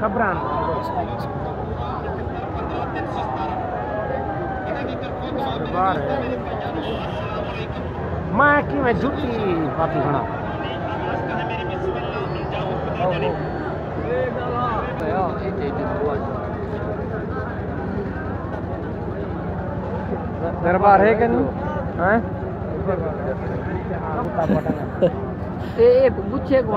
خبران میں کی میں جھوٹی پاپی بنا دربار ہے کہ نہیں ہیں اے بچے کو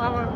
کھڑک